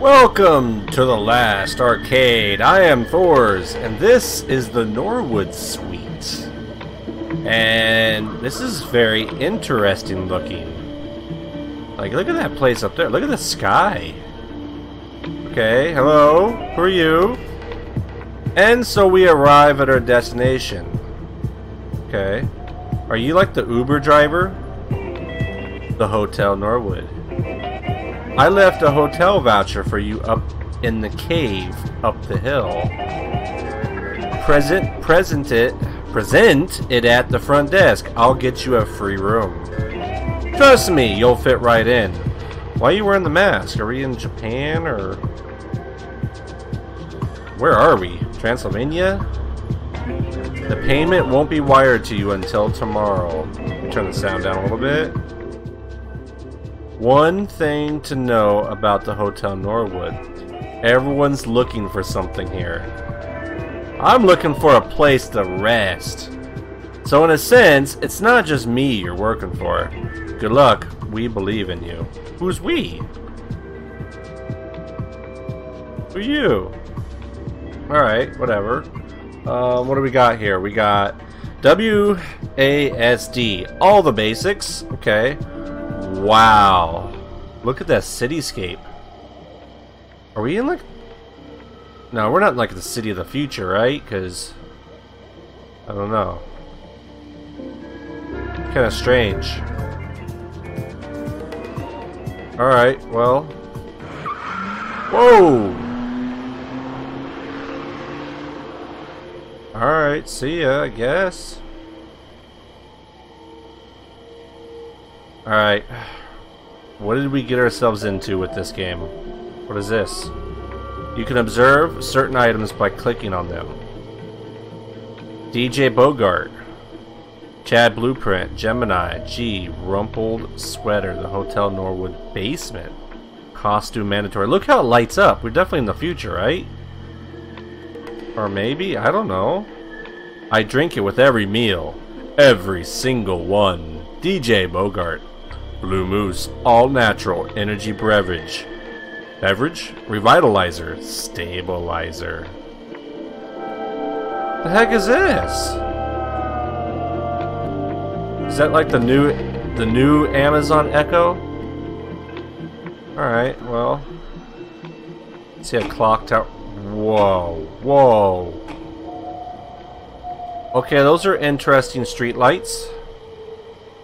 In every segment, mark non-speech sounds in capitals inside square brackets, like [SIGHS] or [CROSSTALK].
Welcome to the last arcade. I am Thorz, and this is the Norwood Suite. And this is very interesting looking. Like, look at that place up there. Look at the sky. Okay, hello. Who are you? And so we arrive at our destination. Okay. Are you like the Uber driver? The Hotel Norwood. I left a hotel voucher for you up in the cave up the hill. Present present it present it at the front desk. I'll get you a free room. Trust me, you'll fit right in. Why are you wearing the mask? Are we in Japan or where are we? Transylvania? The payment won't be wired to you until tomorrow. Turn the sound down a little bit. One thing to know about the Hotel Norwood. Everyone's looking for something here. I'm looking for a place to rest. So in a sense, it's not just me you're working for. Good luck. We believe in you. Who's we? Who are you? Alright, whatever. Um, what do we got here? We got WASD. All the basics. Okay. Wow. Look at that cityscape. Are we in like... No, we're not in like the city of the future, right? Because... I don't know. Kind of strange. Alright, well... Whoa! Alright, see ya, I guess. Alright. What did we get ourselves into with this game? What is this? You can observe certain items by clicking on them. DJ Bogart. Chad Blueprint. Gemini. G. Rumpled Sweater. The Hotel Norwood Basement. Costume mandatory. Look how it lights up. We're definitely in the future, right? Or maybe? I don't know. I drink it with every meal. Every single one. DJ Bogart. Blue Moose. All natural energy beverage. Beverage? Revitalizer. Stabilizer. The heck is this? Is that like the new the new Amazon Echo? Alright, well. See a clock tower. Whoa, whoa. Okay, those are interesting street lights.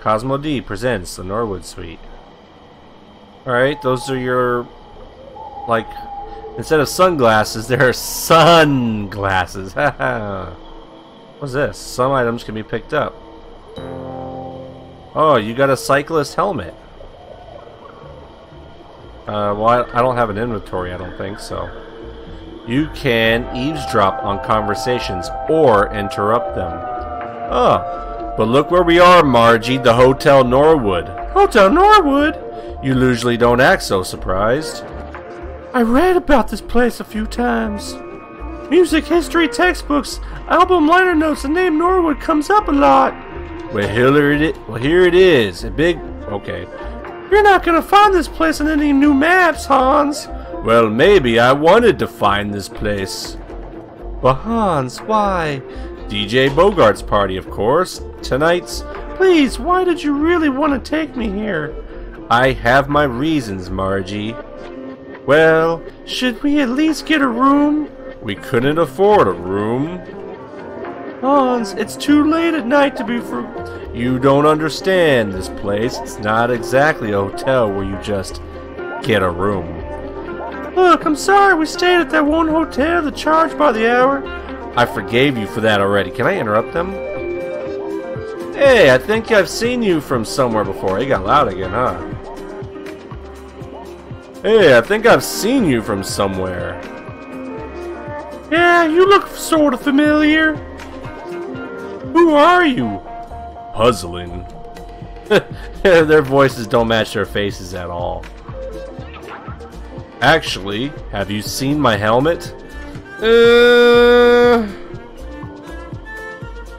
Cosmo D presents the Norwood Suite. Alright, those are your, like, instead of sunglasses, [LAUGHS] there are sunglasses. [LAUGHS] What's this? Some items can be picked up. Oh, you got a cyclist helmet. Uh, well, I, I don't have an inventory, I don't think so. You can eavesdrop on conversations or interrupt them. Oh, but look where we are, Margie, the Hotel Norwood. Hotel Norwood? You usually don't act so surprised. I read about this place a few times. Music history textbooks, album liner notes, the name Norwood comes up a lot. Well, here it. Well, here it is. A big... Okay. You're not gonna find this place on any new maps, Hans. Well, maybe I wanted to find this place. But Hans, why? DJ Bogart's party, of course. Tonight's... Please, why did you really want to take me here? I have my reasons, Margie. Well, should we at least get a room? We couldn't afford a room. Hans, it's too late at night to be for... You don't understand this place. It's not exactly a hotel where you just get a room. Look, I'm sorry we stayed at that one hotel that charged by the hour. I forgave you for that already. Can I interrupt them? Hey, I think I've seen you from somewhere before. He got loud again, huh? Hey, I think I've seen you from somewhere. Yeah, you look sort of familiar. Who are you? Puzzling. [LAUGHS] their voices don't match their faces at all. Actually, have you seen my helmet? Uh,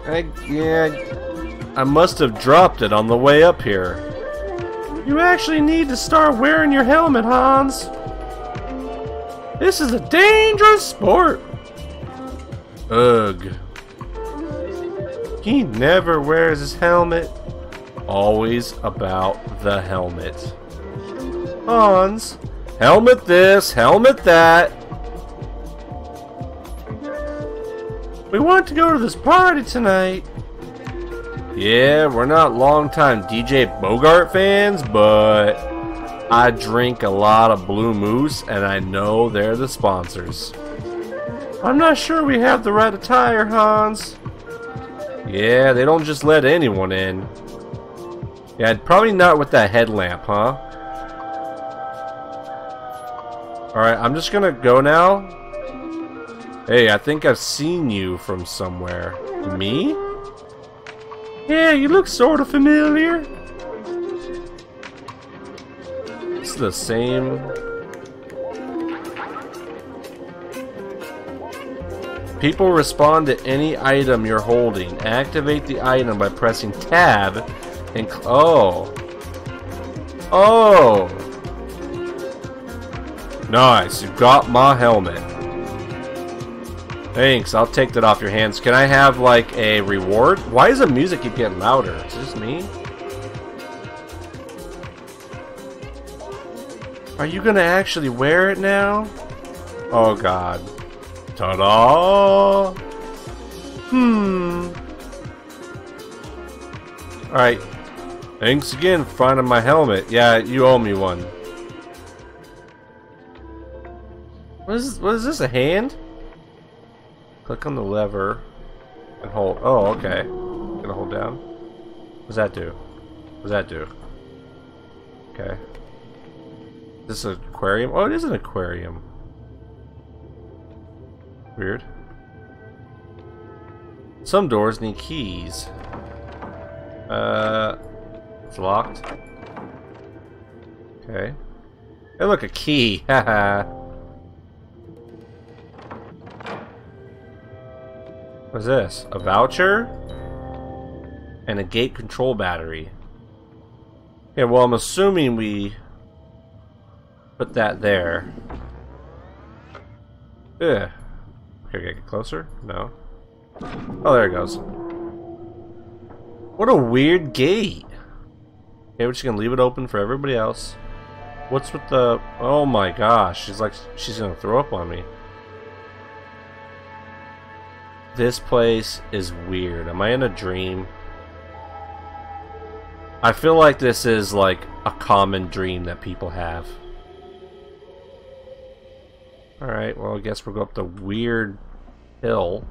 I, yeah, I must have dropped it on the way up here. You actually need to start wearing your helmet, Hans. This is a dangerous sport. Ugh. He never wears his helmet. Always about the helmet. Hans, helmet this, helmet that. We want to go to this party tonight. Yeah, we're not long-time DJ Bogart fans, but I drink a lot of Blue Moose, and I know they're the sponsors. I'm not sure we have the right attire, Hans. Yeah, they don't just let anyone in. Yeah, probably not with that headlamp, huh? Alright, I'm just gonna go now. Hey, I think I've seen you from somewhere. Me? Yeah, you look sort of familiar. It's the same... People respond to any item you're holding. Activate the item by pressing tab and... Oh. Oh! Nice, You've got my helmet. Thanks, I'll take that off your hands. Can I have, like, a reward? Why does the music keep getting louder? Is this me? Are you gonna actually wear it now? Oh god. Ta-da! Hmm. Alright. Thanks again for finding my helmet. Yeah, you owe me one. What is, what is this, a hand? Click on the lever and hold. Oh, okay. Gonna hold down. What does that do? What does that do? Okay. Is this an aquarium? Oh, it is an aquarium. Weird. Some doors need keys. Uh, it's locked. Okay. Hey, look, a key. [LAUGHS] Haha. What's this? A voucher? And a gate control battery. Yeah, well, I'm assuming we put that there. Ugh. Okay, get closer? No. Oh, there it goes. What a weird gate. Okay, we're just gonna leave it open for everybody else. What's with the... Oh my gosh, she's like, she's gonna throw up on me. This place is weird. Am I in a dream? I feel like this is like a common dream that people have. Alright, well I guess we'll go up the weird hill.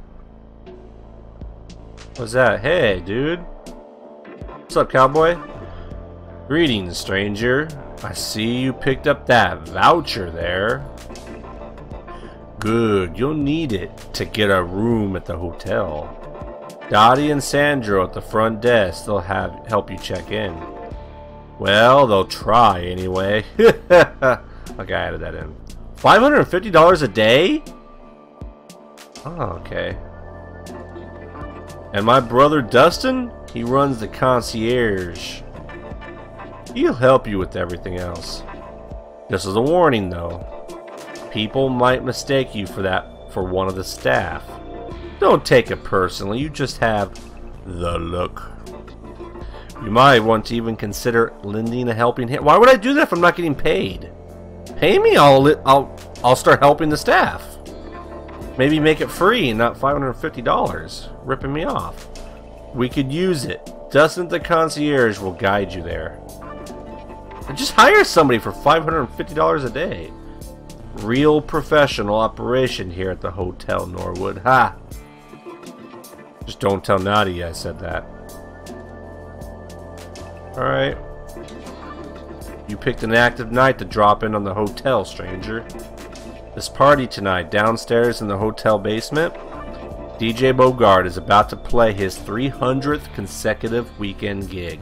What's that? Hey, dude. What's up, cowboy? Greetings, stranger. I see you picked up that voucher there. Good, you'll need it to get a room at the hotel. Dottie and Sandro at the front desk, they'll have help you check in. Well, they'll try anyway. [LAUGHS] okay, I added that in. $550 a day? Oh, okay. And my brother Dustin, he runs the concierge. He'll help you with everything else. This is a warning though, People might mistake you for that for one of the staff. Don't take it personally, you just have the look. You might want to even consider lending a helping hand. Why would I do that if I'm not getting paid? Pay me, I'll I'll I'll start helping the staff. Maybe make it free and not $550, ripping me off. We could use it. Dustin the concierge will guide you there. just hire somebody for $550 a day. Real professional operation here at the Hotel Norwood. Ha! Just don't tell Nadia I said that. Alright. You picked an active night to drop in on the hotel, stranger. This party tonight, downstairs in the hotel basement, DJ Bogart is about to play his 300th consecutive weekend gig.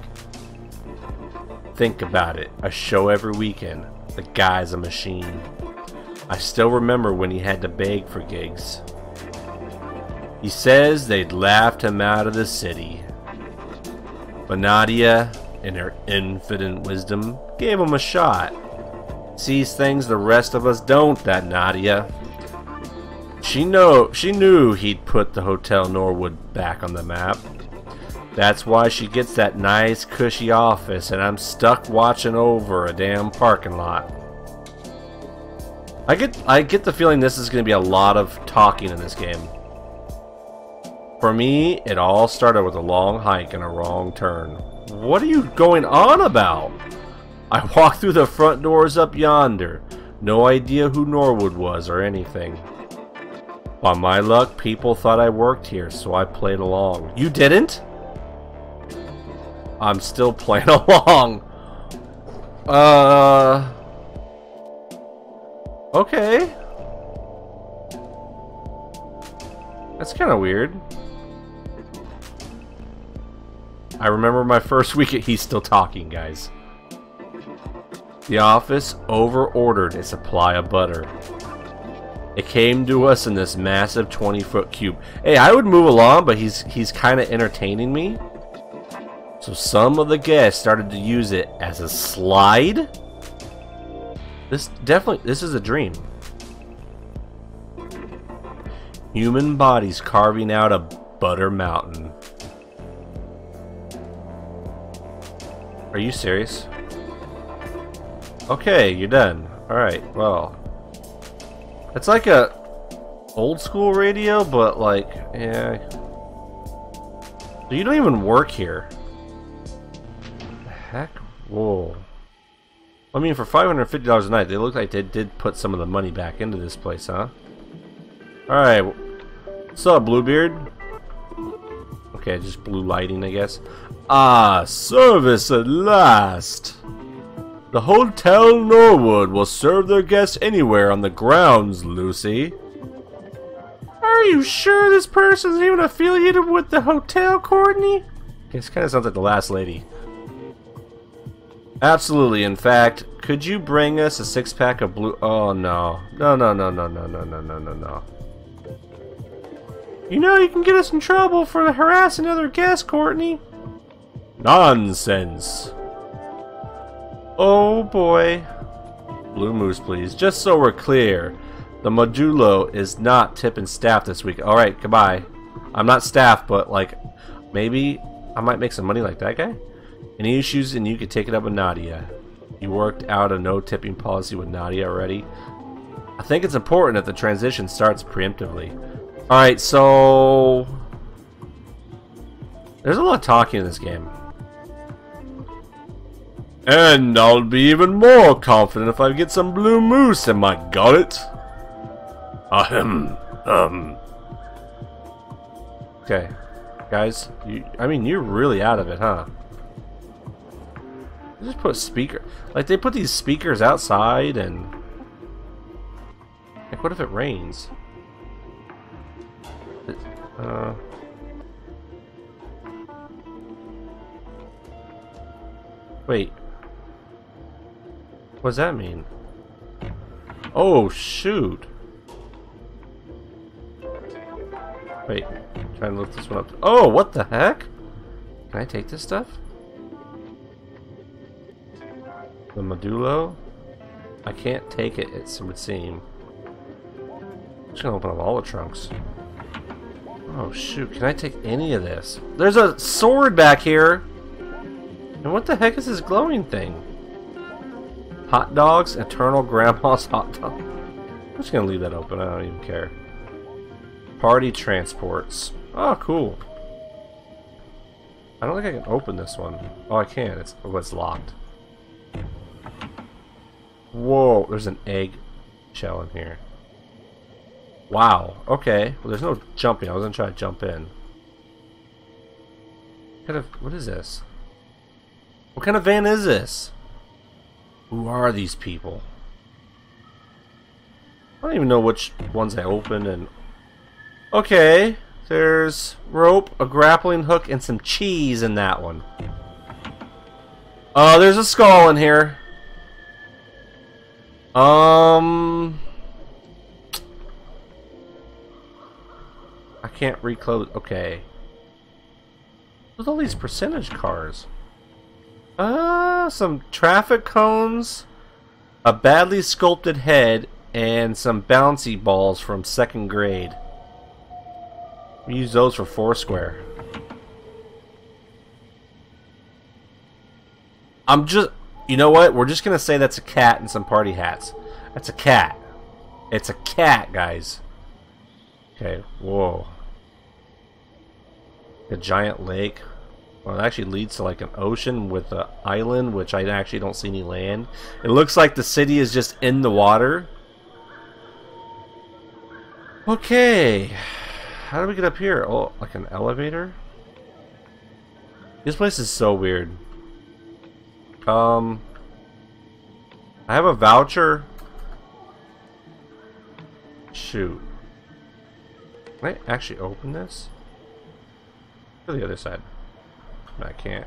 Think about it, a show every weekend. The guy's a machine. I still remember when he had to beg for gigs. He says they'd laughed him out of the city. But Nadia, in her infinite wisdom, gave him a shot. Sees things the rest of us don't, that Nadia. She know she knew he'd put the Hotel Norwood back on the map. That's why she gets that nice cushy office and I'm stuck watching over a damn parking lot. I get I get the feeling this is going to be a lot of talking in this game. For me, it all started with a long hike and a wrong turn. What are you going on about? I [LAUGHS] walked through the front doors up yonder. No idea who Norwood was or anything. By my luck, people thought I worked here, so I played along. You didn't? I'm still [LAUGHS] playing along. Uh... Okay. That's kind of weird. I remember my first week at He's Still Talking, guys. The office over-ordered a supply of butter. It came to us in this massive 20-foot cube. Hey, I would move along, but he's he's kind of entertaining me. So some of the guests started to use it as a slide. This definitely, this is a dream. Human bodies carving out a butter mountain. Are you serious? Okay, you're done. Alright, well. It's like a old school radio, but like, yeah. You don't even work here. The heck? Whoa. I mean, for $550 a night, they look like they did put some of the money back into this place, huh? Alright. What's up, Bluebeard? Okay, just blue lighting, I guess. Ah, service at last! The Hotel Norwood will serve their guests anywhere on the grounds, Lucy. Are you sure this person's even affiliated with the hotel, Courtney? This kind of sounds like the last lady. Absolutely. In fact, could you bring us a six-pack of blue... Oh, no. No, no, no, no, no, no, no, no, no, no. You know you can get us in trouble for harassing other guests, Courtney. Nonsense! Oh boy. Blue Moose, please. Just so we're clear, the Modulo is not tipping staff this week. Alright, goodbye. I'm not staff, but like, maybe I might make some money like that guy? Any issues and you can take it up with Nadia. You worked out a no tipping policy with Nadia already. I think it's important that the transition starts preemptively. Alright, so... There's a lot of talking in this game. And I'll be even more confident if I get some blue moose in my gullet. Ahem. Um. Okay. Guys, you, I mean, you're really out of it, huh? Just put speaker... Like, they put these speakers outside and... Like, what if it rains? Uh... Wait. What does that mean? Oh, shoot. Wait, trying to lift this one up. Oh, what the heck? Can I take this stuff? The Modulo? I can't take it, it would seem. I'm just gonna open up all the trunks. Oh shoot, can I take any of this? There's a sword back here! And what the heck is this glowing thing? Hot dogs, Eternal Grandma's [LAUGHS] hot dog. I'm just gonna leave that open, I don't even care. Party transports. Oh, cool. I don't think I can open this one. Oh, I can. It's, oh, it's locked. Whoa, there's an egg shell in here. Wow, okay. Well, there's no jumping. I was gonna try to jump in. What kind of, what is this? What kind of van is this? Who are these people? I don't even know which ones I opened and... Okay, there's rope, a grappling hook, and some cheese in that one. Uh, there's a skull in here. Um... I can't reclose... Okay. With all these percentage cars? Uh, some traffic cones. A badly sculpted head and some bouncy balls from second grade. We use those for Foursquare. I'm just... You know what? We're just going to say that's a cat and some party hats. That's a cat. It's a cat, guys. Okay, whoa. A giant lake. Well, it actually leads to like an ocean with an island, which I actually don't see any land. It looks like the city is just in the water. Okay. How do we get up here? Oh, like an elevator? This place is so weird. Um, I have a voucher. Shoot. Can I actually open this? To the other side. I can't.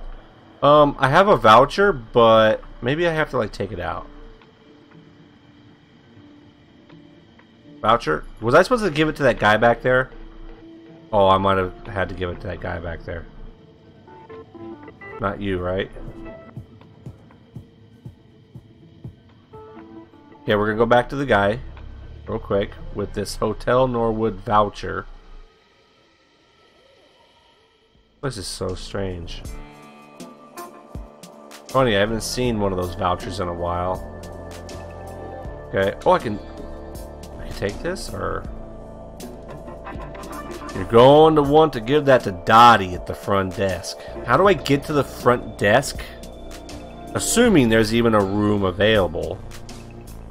Um, I have a voucher, but maybe I have to like take it out. Voucher? Was I supposed to give it to that guy back there? Oh, I might have had to give it to that guy back there. Not you, right? Okay, we're gonna go back to the guy real quick with this Hotel Norwood voucher. This is so strange. Funny, I haven't seen one of those vouchers in a while. Okay. Oh, I can. I can take this, or you're going to want to give that to Dottie at the front desk. How do I get to the front desk? Assuming there's even a room available.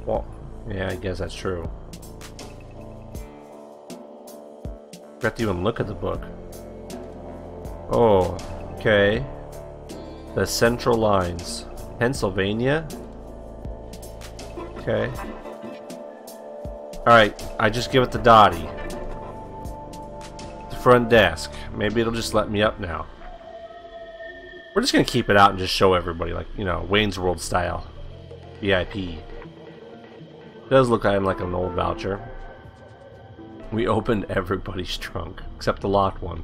Well, yeah, I guess that's true. Got to even look at the book. Oh, okay. The central lines. Pennsylvania? Okay. Alright, I just give it to Dottie. The front desk. Maybe it'll just let me up now. We're just gonna keep it out and just show everybody, like, you know, Wayne's World style. VIP does look kind of like an old voucher. We opened everybody's trunk, except the locked one.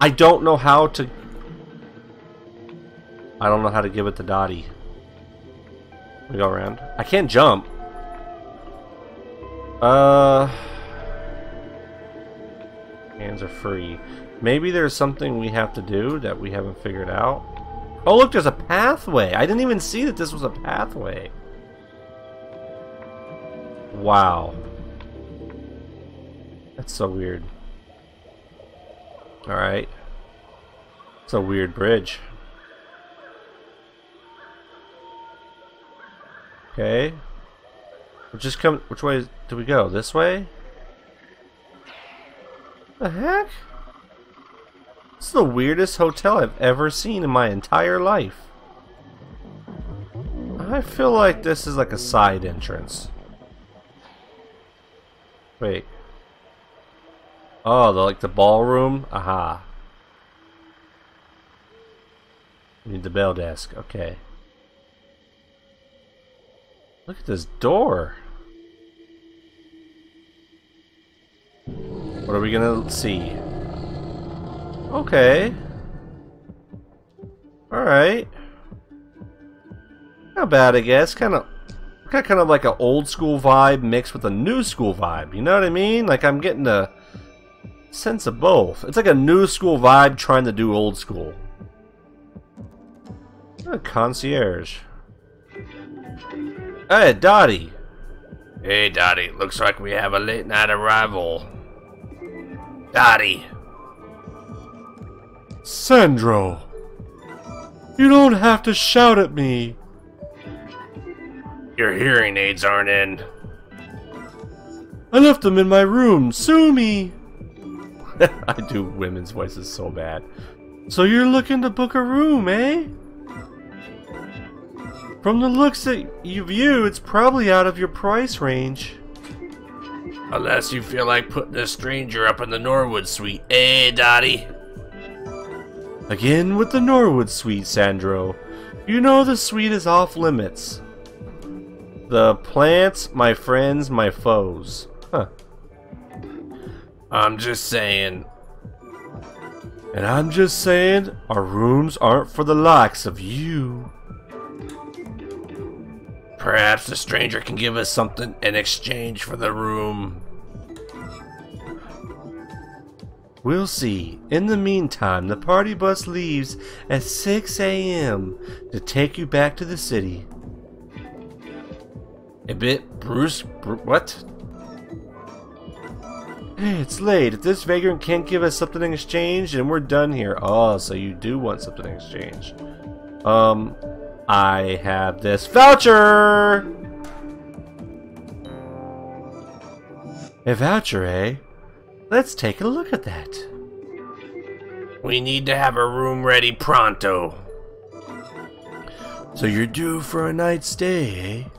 I don't know how to... I don't know how to give it to Dottie. We go around. I can't jump. Uh... Hands are free. Maybe there's something we have to do that we haven't figured out. Oh look, there's a pathway. I didn't even see that this was a pathway. Wow. That's so weird. Alright. It's a weird bridge. Okay. We'll just come which way do we go? This way? The heck? This is the weirdest hotel I've ever seen in my entire life. I feel like this is like a side entrance. Wait. Oh, the, like the ballroom? Aha. We Need the bell desk. Okay. Look at this door. What are we gonna see? Okay. Alright. Not bad, I guess. Kind of got kind of like an old school vibe mixed with a new school vibe. You know what I mean? Like I'm getting a sense of both. It's like a new school vibe trying to do old school. A concierge. Hey, Dottie. Hey, Dottie. Looks like we have a late night arrival. Dottie. Sandro. You don't have to shout at me. Your hearing aids aren't in. I left them in my room. Sue me. [LAUGHS] I do women's voices so bad. So you're looking to book a room, eh? From the looks that you view, it's probably out of your price range. Unless you feel like putting a stranger up in the Norwood suite, eh, Dottie? Again with the Norwood suite, Sandro. You know the suite is off limits. The plants, my friends, my foes. Huh. I'm just saying. And I'm just saying, our rooms aren't for the likes of you. Perhaps the stranger can give us something in exchange for the room. We'll see. In the meantime, the party bus leaves at 6 a.m. to take you back to the city. A bit Bruce. Bru what? Hey, it's late. If this vagrant can't give us something in exchange, then we're done here. Oh, so you do want something in exchange. Um, I have this voucher! A voucher, eh? Let's take a look at that. We need to have a room ready pronto. So you're due for a night stay, eh?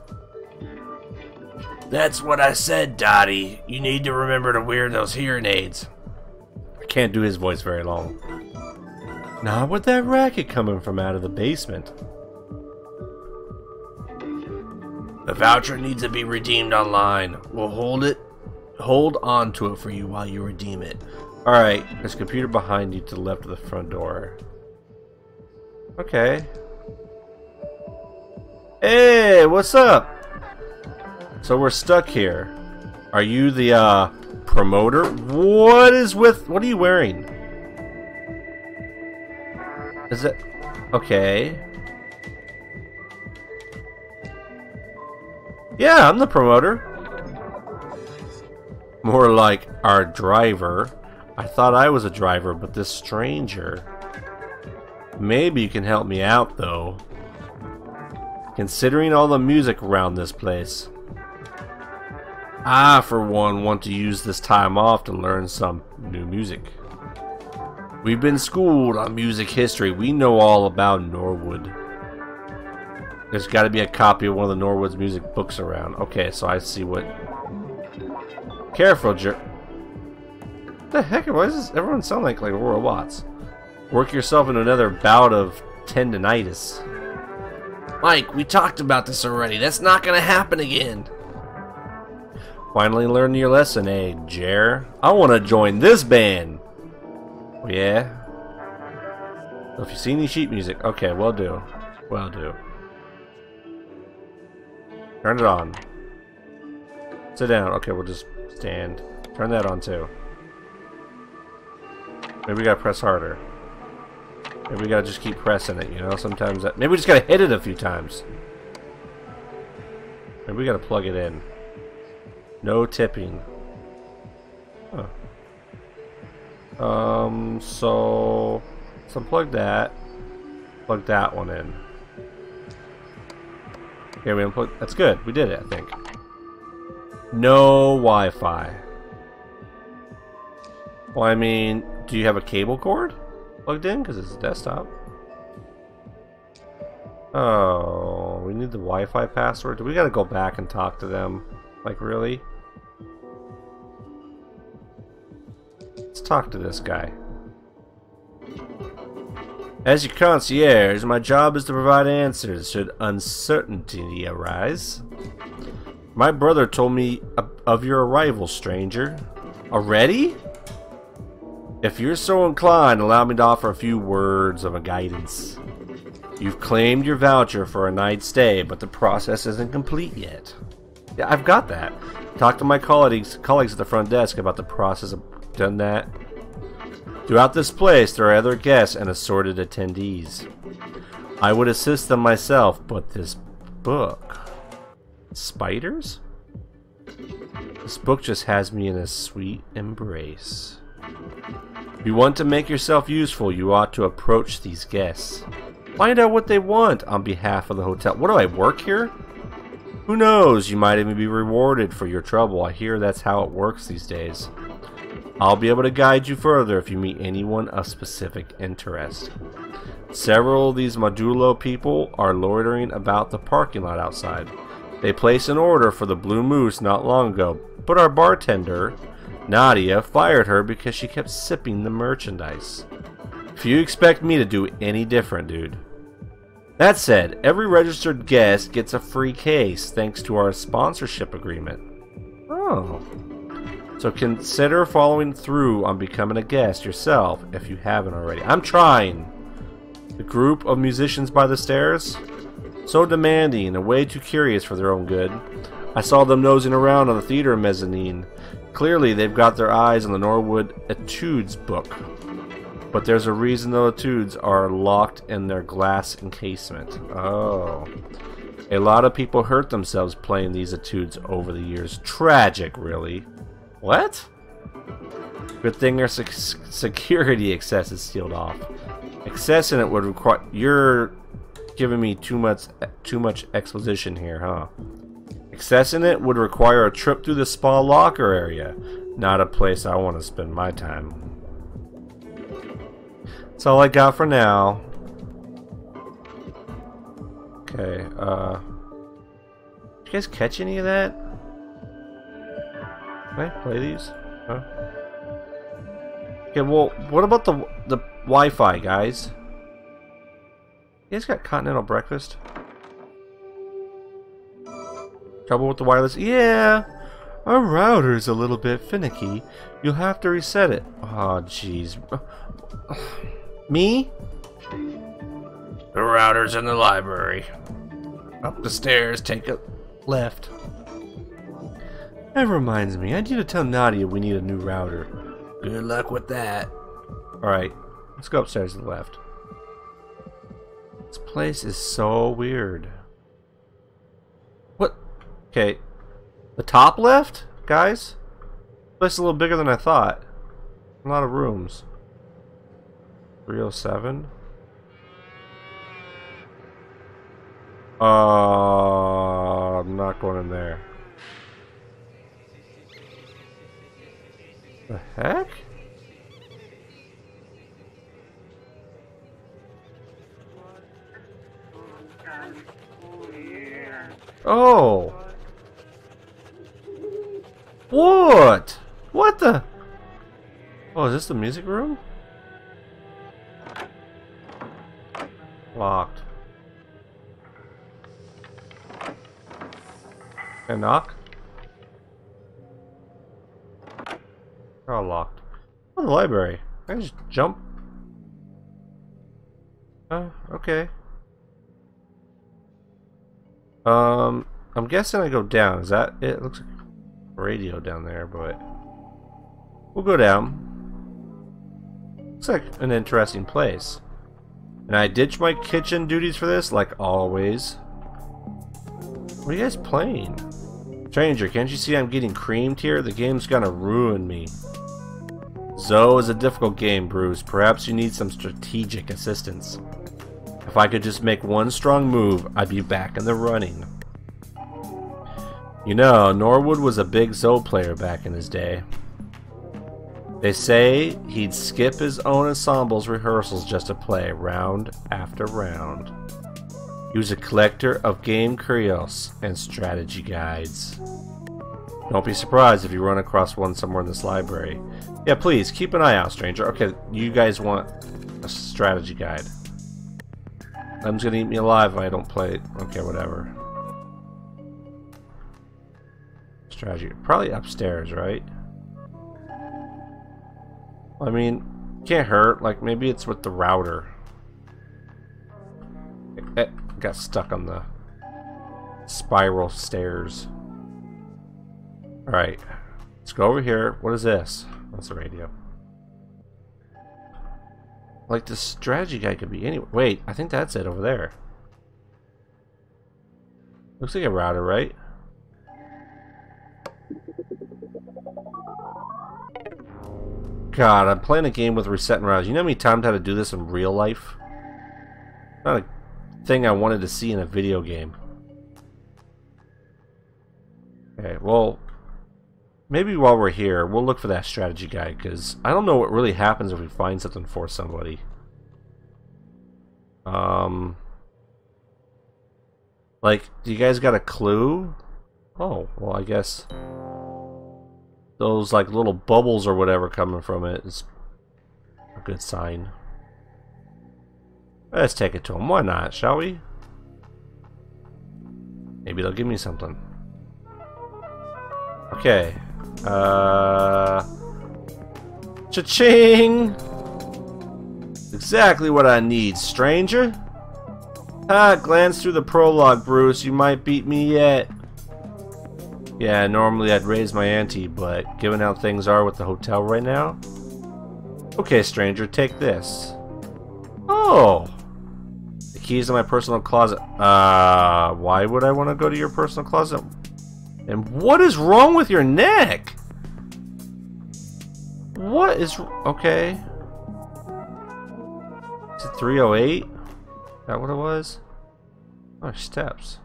That's what I said, Dottie. You need to remember to wear those hearing aids. I can't do his voice very long. Not with that racket coming from out of the basement. The voucher needs to be redeemed online. We'll hold it, hold on to it for you while you redeem it. Alright, there's a computer behind you to the left of the front door. Okay. Hey, what's up? So we're stuck here. Are you the, uh, promoter? What is with... What are you wearing? Is it... Okay. Yeah, I'm the promoter. More like our driver. I thought I was a driver, but this stranger... Maybe you can help me out, though. Considering all the music around this place. I, for one, want to use this time off to learn some new music. We've been schooled on music history. We know all about Norwood. There's got to be a copy of one of the Norwood's music books around. Okay, so I see what... Careful, jerk. the heck? Why does everyone sound like, like robots? Work yourself into another bout of tendonitis. Mike, we talked about this already. That's not gonna happen again. Finally learned your lesson, eh, Jer? I want to join this band. Oh, yeah? If you see any sheet music, okay, we'll do. we'll do. Turn it on. Sit down. Okay, we'll just stand. Turn that on too. Maybe we gotta press harder. Maybe we gotta just keep pressing it, you know? Sometimes that. Maybe we just gotta hit it a few times. Maybe we gotta plug it in. No tipping. Huh. Um, so... So plug that. Plug that one in. Okay, we unplugged... That's good. We did it, I think. No Wi-Fi. Well, I mean, do you have a cable cord plugged in? Because it's a desktop. Oh, we need the Wi-Fi password. Do we gotta go back and talk to them? Like, really? Talk to this guy. As your concierge, my job is to provide answers should uncertainty arise. My brother told me of your arrival, stranger. Already? If you're so inclined, allow me to offer a few words of a guidance. You've claimed your voucher for a night stay, but the process isn't complete yet. Yeah, I've got that. Talk to my colleagues colleagues at the front desk about the process of done that. Throughout this place, there are other guests and assorted attendees. I would assist them myself, but this book... Spiders? This book just has me in a sweet embrace. If you want to make yourself useful, you ought to approach these guests. Find out what they want on behalf of the hotel. What do I work here? Who knows, you might even be rewarded for your trouble. I hear that's how it works these days. I'll be able to guide you further if you meet anyone of specific interest. Several of these Modulo people are loitering about the parking lot outside. They placed an order for the Blue Moose not long ago, but our bartender, Nadia, fired her because she kept sipping the merchandise. If you expect me to do any different, dude. That said, every registered guest gets a free case thanks to our sponsorship agreement. Oh. So consider following through on becoming a guest yourself if you haven't already. I'm trying. The group of musicians by the stairs? So demanding and way too curious for their own good. I saw them nosing around on the theater mezzanine. Clearly, they've got their eyes on the Norwood Etudes book. But there's a reason the etudes are locked in their glass encasement. Oh. A lot of people hurt themselves playing these etudes over the years. Tragic, really. What? Good thing their sec security access is sealed off. Accessing it would require... You're giving me too much too much exposition here, huh? Accessing it would require a trip through the spa locker area. Not a place I want to spend my time. That's all I got for now. Okay, uh... Did you guys catch any of that? Can I play these? Huh? Okay, well, what about the the Wi-Fi, guys? You guys got continental breakfast? Trouble with the wireless? Yeah! Our router's a little bit finicky. You'll have to reset it. Oh, jeez. [SIGHS] Me? The router's in the library. Up the stairs, take a left. That reminds me, I need to tell Nadia we need a new router. Good luck with that. Alright, let's go upstairs to the left. This place is so weird. What? Okay. The top left, guys? This place is a little bigger than I thought. A lot of rooms. 307. Uh, I'm not going in there. The heck? Oh! What? What the? Oh, is this the music room? Locked. Can knock? They're all locked. Oh, the library. I can just jump. Oh, okay. Um, I'm guessing I go down. Is that it? looks like radio down there, but we'll go down. Looks like an interesting place. And I ditch my kitchen duties for this, like always. What are you guys playing? Stranger, can't you see I'm getting creamed here? The game's gonna ruin me. Zoe is a difficult game, Bruce. Perhaps you need some strategic assistance. If I could just make one strong move, I'd be back in the running. You know, Norwood was a big Zoe player back in his day. They say he'd skip his own ensemble's rehearsals just to play round after round. He was a collector of game curios and strategy guides. Don't be surprised if you run across one somewhere in this library. Yeah, please, keep an eye out, stranger. Okay, you guys want a strategy guide. I'm gonna eat me alive if I don't play it. Okay, whatever. Strategy. Probably upstairs, right? I mean, can't hurt. Like, maybe it's with the router. It got stuck on the spiral stairs. Alright. Let's go over here. What is this? That's the radio. Like, the strategy guy could be anywhere. Wait, I think that's it over there. Looks like a router, right? God, I'm playing a game with reset and routers. You know how many times I had to do this in real life? Not a thing I wanted to see in a video game. Okay, well, Maybe while we're here, we'll look for that strategy guide, because I don't know what really happens if we find something for somebody. Um... Like, do you guys got a clue? Oh, well, I guess... Those, like, little bubbles or whatever coming from it is a good sign. Let's take it to them. Why not, shall we? Maybe they'll give me something. Okay, uh, cha-ching! Exactly what I need, stranger. Ah, glance through the prologue, Bruce. You might beat me yet. Yeah, normally I'd raise my ante, but given how things are with the hotel right now... Okay, stranger, take this. Oh! The keys to my personal closet. Uh, why would I want to go to your personal closet? And what is wrong with your neck? What is... Okay. Is it 308? Is that what it was? Oh, steps.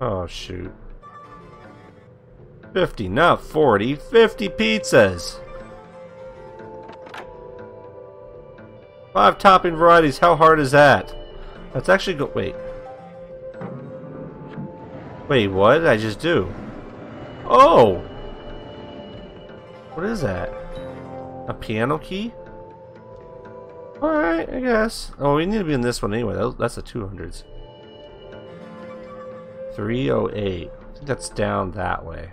Oh, shoot. 50, not 40. 50 pizzas! Five topping varieties, how hard is that? Let's actually good. wait. Wait, what did I just do? Oh! What is that? A piano key? Alright, I guess. Oh, we need to be in this one anyway. That's the 200s. 308. I think that's down that way.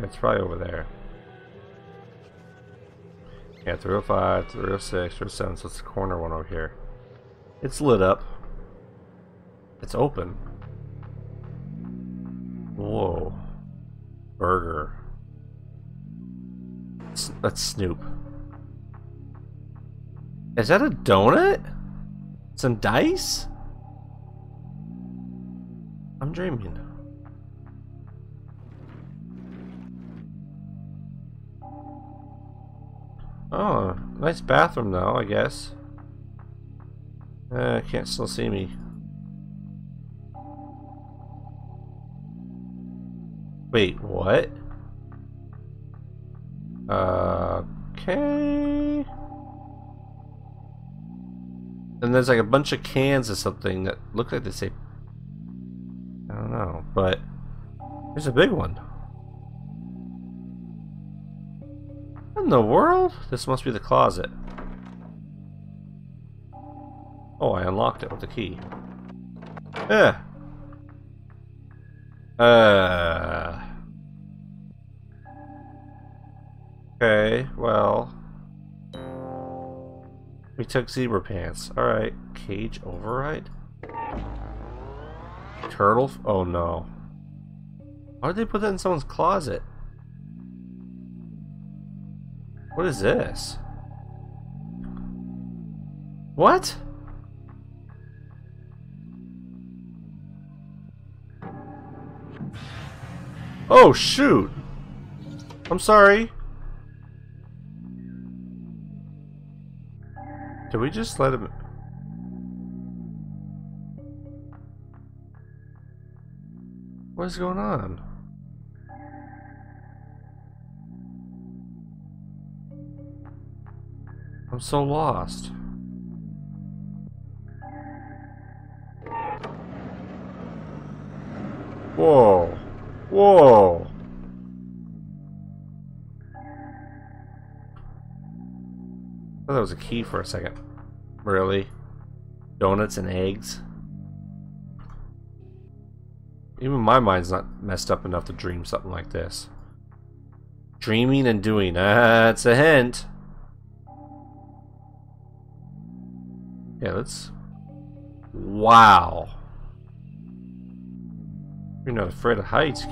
It's probably over there. Yeah, 305, 306, 307, so it's the corner one over here. It's lit up. It's open. Whoa. Burger. Let's snoop. Is that a donut? Some dice? I'm dreaming. Oh, nice bathroom though, I guess. Uh, can't still see me. Wait, what? Okay. And there's like a bunch of cans or something that look like they say I don't know, but there's a big one. In the world? This must be the closet. Oh, I unlocked it with the key. Yeah. Uh. Okay, well. We took zebra pants. Alright. Cage override? Turtle? Oh no. Why did they put that in someone's closet? What is this? What? Oh shoot! I'm sorry. Did we just let him... What is going on? I'm so lost. Whoa. Whoa. I thought that was a key for a second. Really? Donuts and eggs? Even my mind's not messed up enough to dream something like this. Dreaming and doing. That's a hint. Yeah, let's... Wow. You're not afraid of heights.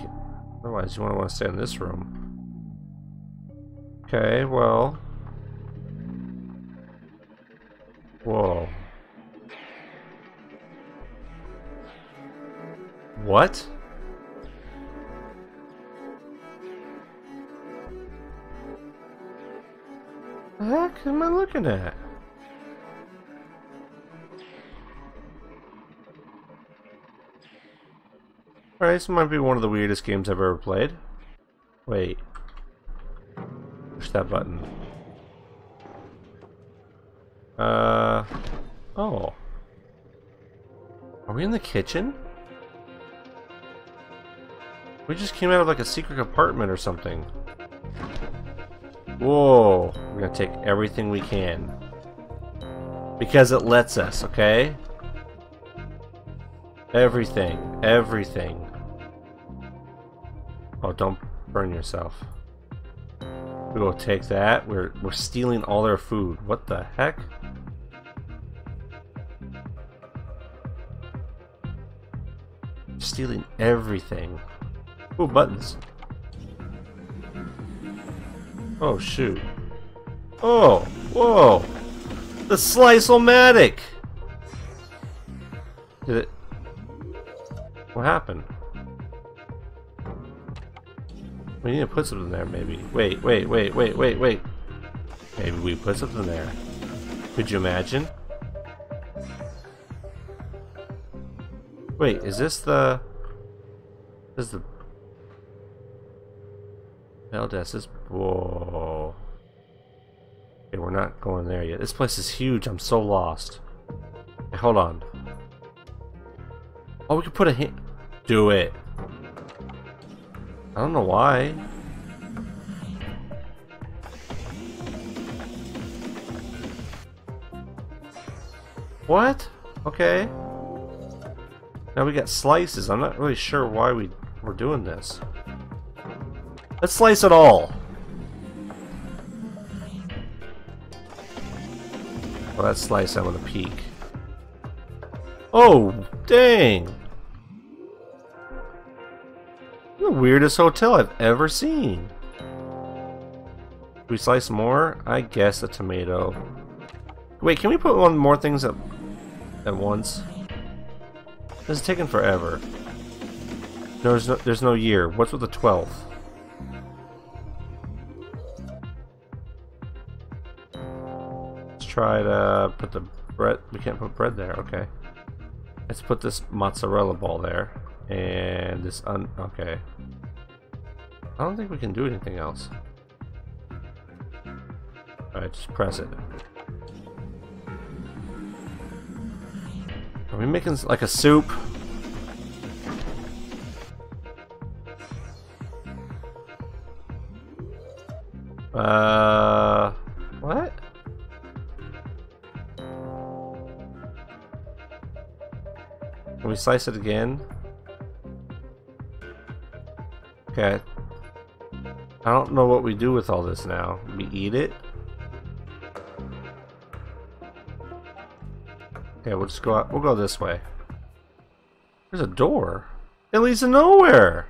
Otherwise, you to want to stay in this room. Okay, well... Whoa. What? What? The heck am I looking at? This might be one of the weirdest games I've ever played. Wait. Push that button. Uh... Oh. Are we in the kitchen? We just came out of like a secret compartment or something. Whoa. We're gonna take everything we can. Because it lets us, okay? Everything. Everything. Oh, don't burn yourself. We will take that. We're we're stealing all their food. What the heck? Stealing everything. Ooh, buttons. Oh shoot. Oh, whoa! The Slice-O-Matic! Did it... What happened? We need to put something there, maybe. Wait, wait, wait, wait, wait, wait. Maybe we put something there. Could you imagine? Wait, is this the... This is the... Hell, is... Whoa. Okay, we're not going there yet. This place is huge. I'm so lost. Okay, hold on. Oh, we could put a hint. Do it. I don't know why. What? Okay. Now we got slices. I'm not really sure why we, we're doing this. Let's slice it all. Well, that slice I'm gonna peek. Oh, dang! The weirdest hotel I've ever seen. we slice more? I guess a tomato. Wait, can we put one more things at, at once? This is taking forever. There's no, there's no year. What's with the 12th? Let's try to put the bread. We can't put bread there. Okay. Let's put this mozzarella ball there. And this un... Okay. I don't think we can do anything else. Alright, just press it. Are we making like a soup? Uh... What? Can we slice it again? Don't know what we do with all this now. We eat it? Okay, we'll just go out. We'll go this way. There's a door. It leads to nowhere.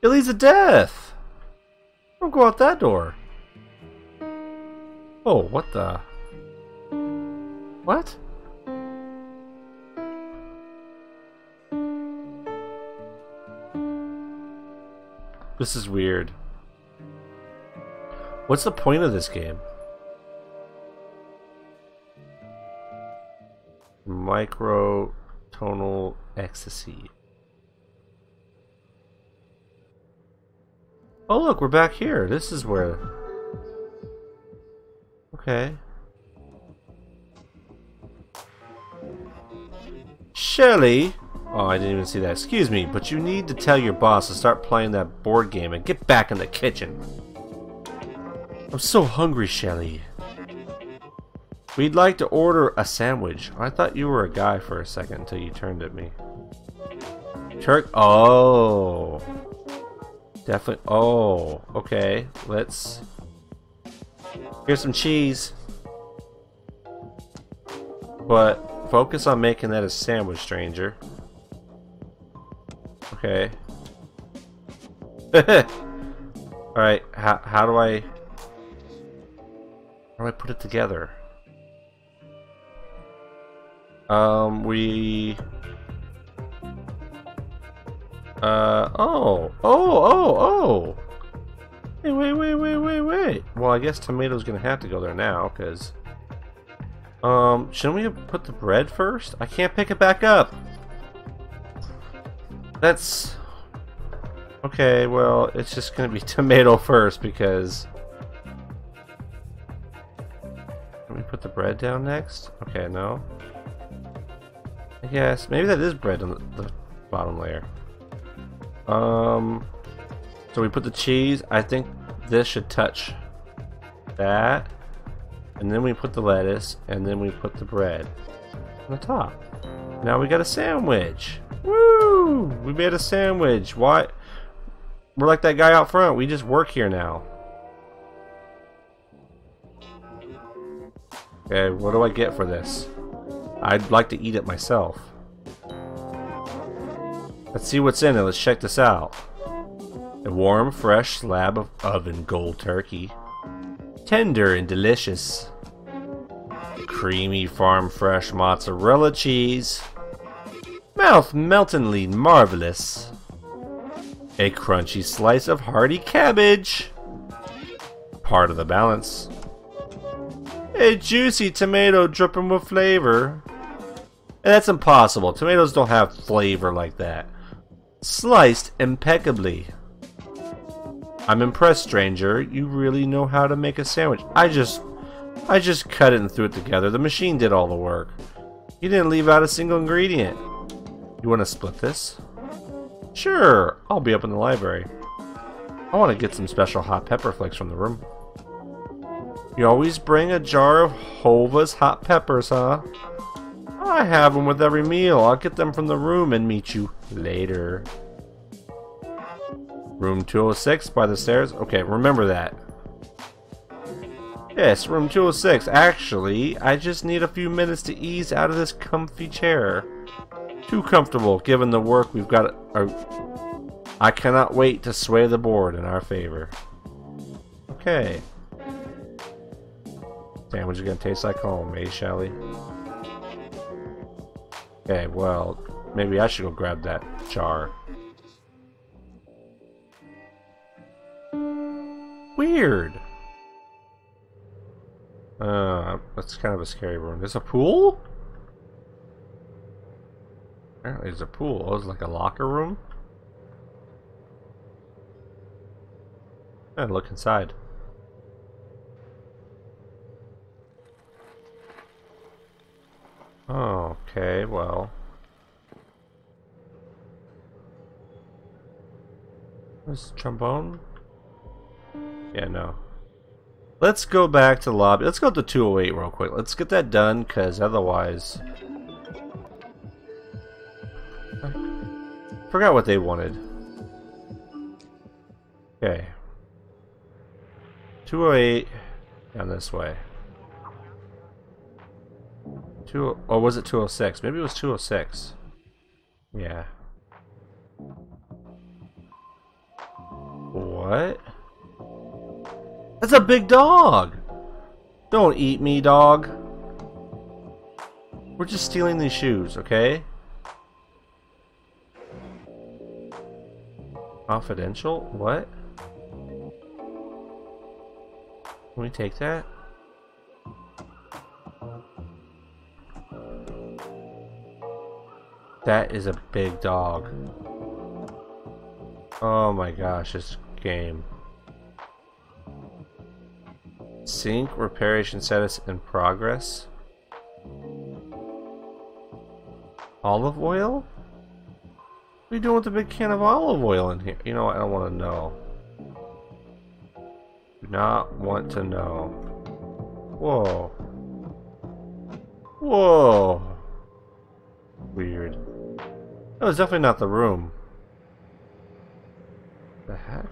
It leads to death. Don't go out that door. Oh, what the? What? This is weird. What's the point of this game? Micro tonal ecstasy. Oh look, we're back here. This is where... Okay. Shelly! Oh, I didn't even see that. Excuse me, but you need to tell your boss to start playing that board game and get back in the kitchen. I'm so hungry, Shelly. We'd like to order a sandwich. I thought you were a guy for a second until you turned at me. Turk? Oh. Definitely. Oh, okay. Let's... Here's some cheese. But focus on making that a sandwich, stranger. Okay. [LAUGHS] Alright, how, how do I... How do I put it together? Um, we... Uh, oh, oh, oh, oh! Hey, wait, wait, wait, wait, wait! Well, I guess tomato's gonna have to go there now, because... Um, shouldn't we put the bread first? I can't pick it back up! That's... Okay, well, it's just gonna be [LAUGHS] tomato first because... Can we put the bread down next? Okay, no. I guess. Maybe that is bread on the, the bottom layer. Um... So we put the cheese. I think this should touch that. And then we put the lettuce. And then we put the bread on the top. Now we got a sandwich. Woo! We made a sandwich. What? We're like that guy out front. We just work here now. Okay, what do I get for this? I'd like to eat it myself. Let's see what's in it. Let's check this out. A warm, fresh slab of oven gold turkey. Tender and delicious. Creamy farm fresh mozzarella cheese. Mouth meltingly marvelous. A crunchy slice of hearty cabbage. Part of the balance. A juicy tomato dripping with flavor. And that's impossible. Tomatoes don't have flavor like that. Sliced impeccably. I'm impressed, stranger. You really know how to make a sandwich. I just... I just cut it and threw it together. The machine did all the work. You didn't leave out a single ingredient. You want to split this? Sure, I'll be up in the library. I want to get some special hot pepper flakes from the room. You always bring a jar of Hova's hot peppers, huh? I have them with every meal. I'll get them from the room and meet you later. Room 206 by the stairs? Okay, remember that. Yes, room 206. Actually, I just need a few minutes to ease out of this comfy chair. Too comfortable, given the work we've got. Uh, I cannot wait to sway the board in our favor. Okay. Sandwich is gonna taste like home, eh, Shelly? Okay, well, maybe I should go grab that jar. Weird. Uh, that's kind of a scary room. There's a pool? Apparently there's a pool. Oh, it's like a locker room? And look inside. Okay, well. This trombone? Yeah, no. Let's go back to the lobby. Let's go to 208 real quick. Let's get that done, because otherwise... forgot what they wanted. Okay. 208 down this way. Two, or was it 206? Maybe it was 206. Yeah. What? That's a big dog! Don't eat me, dog. We're just stealing these shoes, okay? Confidential? What? Can we take that? That is a big dog. Oh my gosh, this game. Sync reparation status in progress. Olive oil? What are you doing with the big can of olive oil in here? You know, I don't want to know. Do not want to know. Whoa. Whoa. Weird. That was definitely not the room. The heck?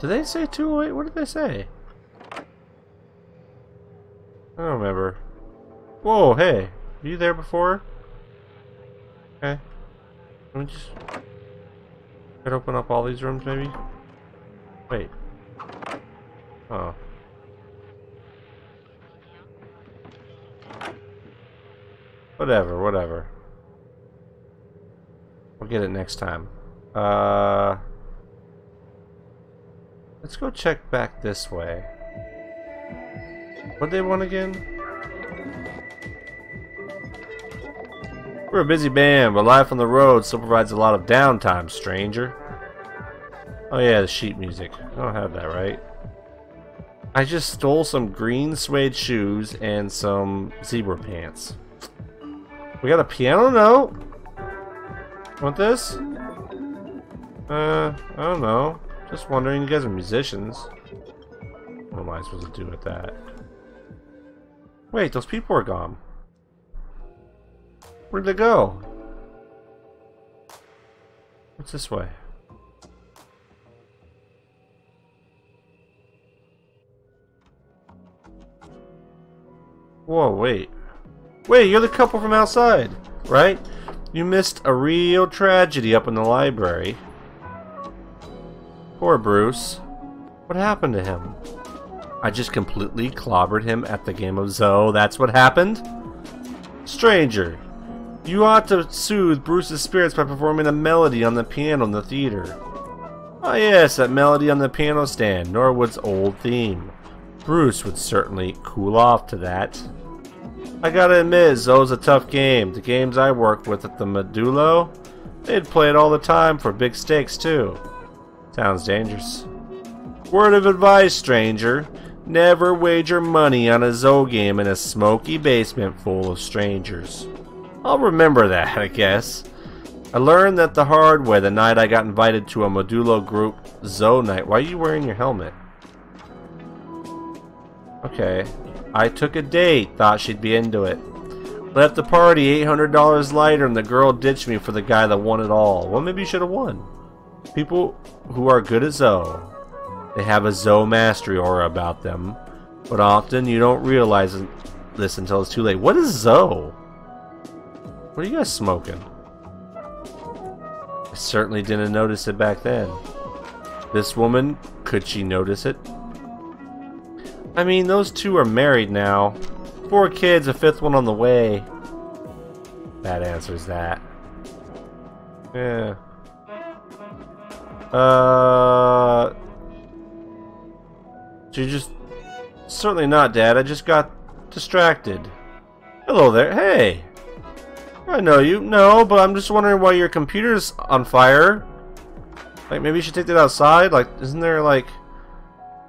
Did they say 208? What did they say? I don't remember. Whoa, hey. Were you there before? Okay. Let me just... Could open up all these rooms, maybe? Wait. Oh. Whatever, whatever. We'll get it next time. Uh... Let's go check back this way. What they want again? We're a busy band, but life on the road still provides a lot of downtime, stranger. Oh yeah, the sheet music. I don't have that right. I just stole some green suede shoes and some zebra pants. We got a piano note? Want this? Uh, I don't know. Just wondering, you guys are musicians. What am I supposed to do with that? Wait, those people are gone. Where'd they go? What's this way? Whoa, wait. Wait, you're the couple from outside, right? You missed a real tragedy up in the library. Poor Bruce. What happened to him? I just completely clobbered him at the game of Zo. That's what happened? Stranger, you ought to soothe Bruce's spirits by performing a melody on the piano in the theater. Ah yes, that melody on the piano stand, Norwood's old theme. Bruce would certainly cool off to that. I gotta admit, Zo's a tough game. The games I worked with at the Modulo, they'd play it all the time for big stakes too. Sounds dangerous. Word of advice, stranger. Never wager money on a Zo game in a smoky basement full of strangers. I'll remember that, I guess. I learned that the hard way the night I got invited to a Modulo group Zo night. Why are you wearing your helmet? Okay. I took a date, thought she'd be into it. Left the party $800 lighter and the girl ditched me for the guy that won it all. Well, maybe you should have won. People who are good at Zo, they have a Zo mastery aura about them, but often you don't realize this until it's too late. What is Zo? What are you guys smoking? I certainly didn't notice it back then. This woman, could she notice it? I mean, those two are married now. Four kids, a fifth one on the way. That answers that. Yeah. Uh... You just... Certainly not, Dad. I just got distracted. Hello there. Hey! I know you. No, but I'm just wondering why your computer's on fire. Like, maybe you should take that outside? Like, isn't there, like,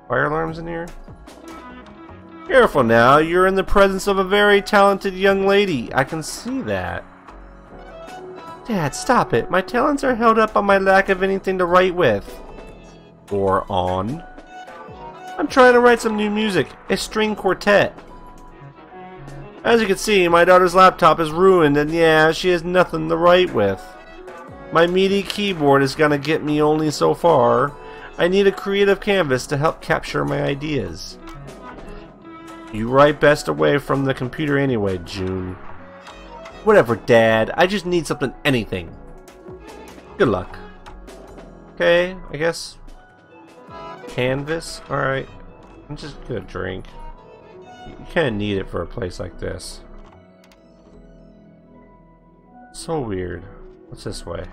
fire alarms in here? Careful now, you're in the presence of a very talented young lady. I can see that. Dad, stop it. My talents are held up by my lack of anything to write with. Or on. I'm trying to write some new music. A string quartet. As you can see, my daughter's laptop is ruined and yeah, she has nothing to write with. My MIDI keyboard is gonna get me only so far. I need a creative canvas to help capture my ideas. You write best away from the computer anyway, June. Whatever, Dad. I just need something, anything. Good luck. Okay, I guess. Canvas? Alright. I'm just gonna drink. You kind of need it for a place like this. So weird. What's this way?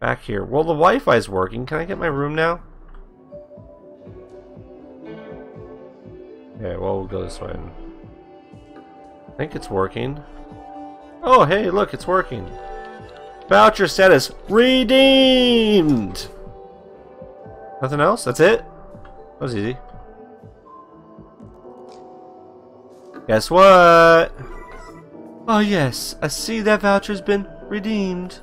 Back here. Well, the Wi-Fi's working. Can I get my room now? Okay, well, we'll go this way. I think it's working. Oh, hey, look, it's working. Voucher status redeemed! Nothing else? That's it? That was easy. Guess what? Oh yes, I see that voucher's been redeemed.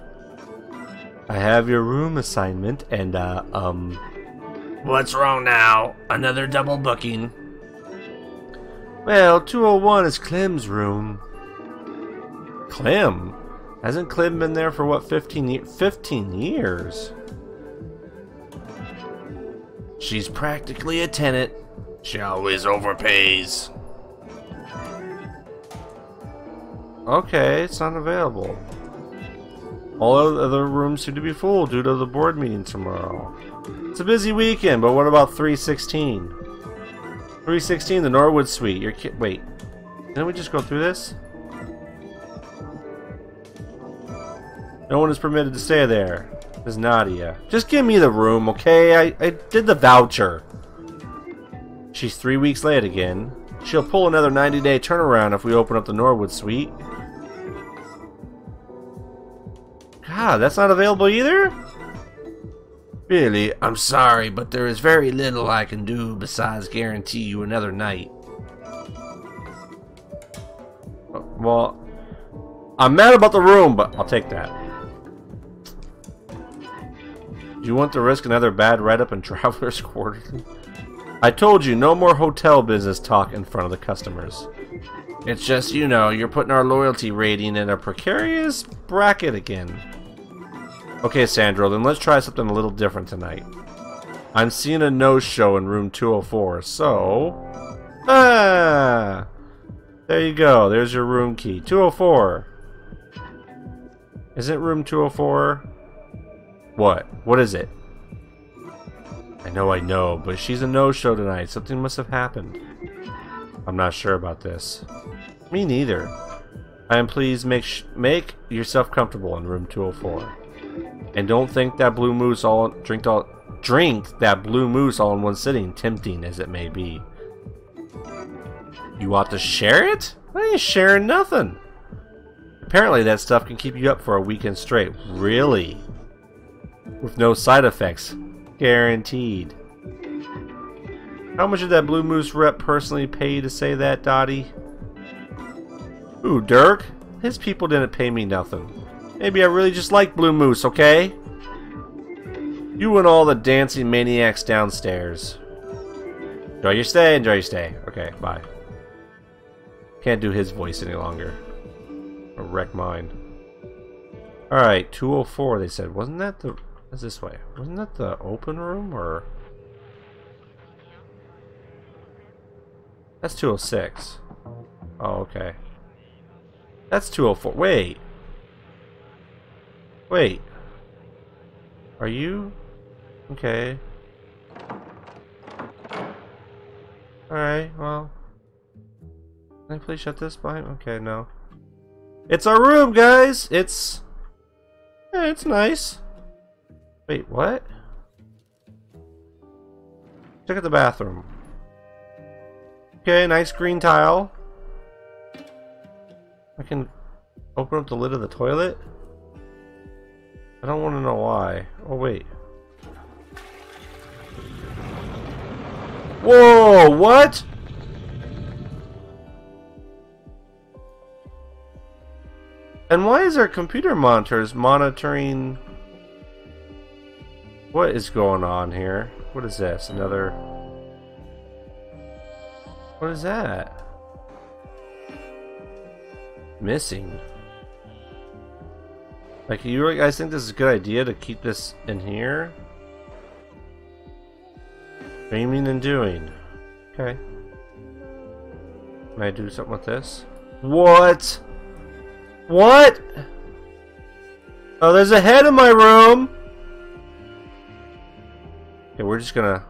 I have your room assignment and, uh, um... What's wrong now? Another double booking? Well, 201 is Clem's room. Clem? Hasn't Clem been there for what, 15, ye 15 years? She's practically a tenant. She always overpays. Okay, it's not available. All other rooms seem to be full due to the board meeting tomorrow. It's a busy weekend, but what about 316? 316, the Norwood Suite. Your kid. Wait. Didn't we just go through this? No one is permitted to stay there. Is Nadia. Just give me the room, okay? I, I did the voucher. She's three weeks late again. She'll pull another 90 day turnaround if we open up the Norwood Suite. God, that's not available either? Really, I'm sorry, but there is very little I can do besides guarantee you another night. Well, I'm mad about the room, but I'll take that. You want to risk another bad write-up in [LAUGHS] Traveler's Quarterly? I told you, no more hotel business talk in front of the customers. It's just, you know, you're putting our loyalty rating in a precarious bracket again. Okay, Sandro, then let's try something a little different tonight. I'm seeing a no-show in room 204, so... Ah! There you go. There's your room key. 204. Is it room 204? What? What is it? I know I know, but she's a no-show tonight. Something must have happened. I'm not sure about this. Me neither. I am pleased make make yourself comfortable in room 204. And don't think that blue moose all drink all drink that blue moose all in one sitting, tempting as it may be. You ought to share it? I ain't sharing nothing. Apparently that stuff can keep you up for a weekend straight. Really? With no side effects. Guaranteed. How much did that Blue Moose rep personally pay you to say that, Dottie? Ooh, Dirk? His people didn't pay me nothing. Maybe I really just like Blue Moose, okay? You and all the dancing maniacs downstairs. Enjoy your stay, enjoy your stay. Okay, bye. Can't do his voice any longer. Or wreck mine. Alright, 204 they said. Wasn't that the... This way? Wasn't that the open room, or... That's 206. Oh, okay. That's 204. Wait. Wait. Are you... Okay. Alright, well... Can I please shut this behind? Okay, no. It's our room, guys! It's... Yeah, it's nice. Wait, what? Check out the bathroom. Okay, nice green tile. I can open up the lid of the toilet? I don't want to know why. Oh, wait. Whoa, what? And why is our computer monitors monitoring... What is going on here? What is this? Another... What is that? Missing. Like, you guys think this is a good idea to keep this in here? Dreaming and doing. Okay. Can I do something with this? What? What? Oh, there's a head in my room! Okay, we're just gonna...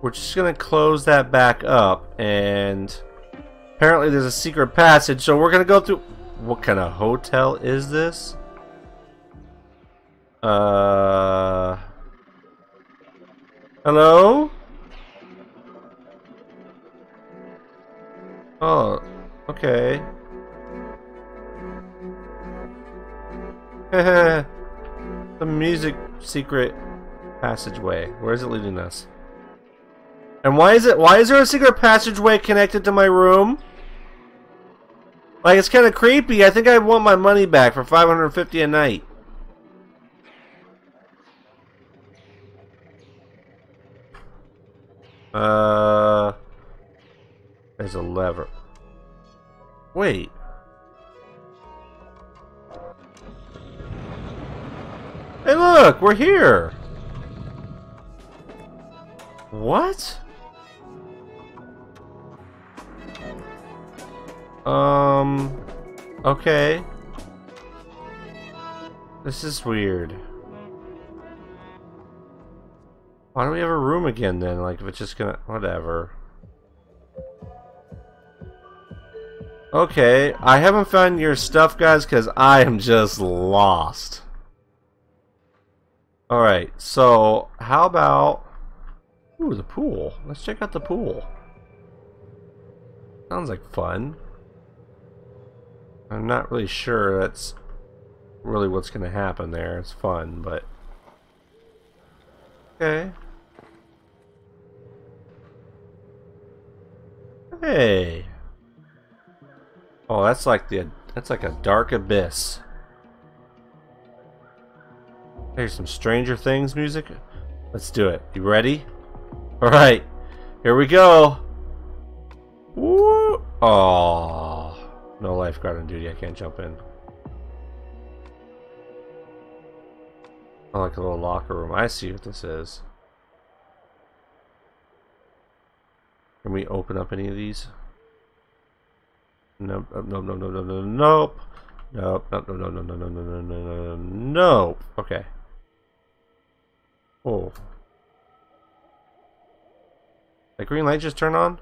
We're just gonna close that back up, and... Apparently there's a secret passage, so we're gonna go through... What kind of hotel is this? Uh... Hello? Oh, okay. [LAUGHS] the music secret passageway. Where is it leading us? And why is it why is there a secret passageway connected to my room? Like it's kind of creepy. I think I want my money back for 550 a night. Uh There's a lever. Wait. Hey look, we're here! What? Um... Okay. This is weird. Why do we have a room again then? Like, if it's just gonna... Whatever. Okay, I haven't found your stuff, guys, because I am just lost. Alright, so how about... Ooh, the pool. Let's check out the pool. Sounds like fun. I'm not really sure that's really what's going to happen there. It's fun, but... Okay. Hey! Oh, that's like the... That's like a dark abyss. Here's some Stranger Things music. Let's do it. You ready? Alright. Here we go. Woo! Oh, no lifeguard on duty. I can't jump in. Oh, like a little locker room. I see what this is. Can we open up any of these? Nope, nope, nope, nope, nope, nope, nope. Nope, nope, nope, nope, nope, nope, nope, nope. Okay. Oh. That green light just turned on?